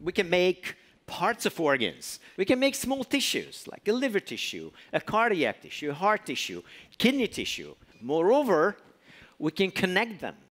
We can make parts of organs. We can make small tissues like a liver tissue, a cardiac tissue, a heart tissue, kidney tissue. Moreover, we can connect them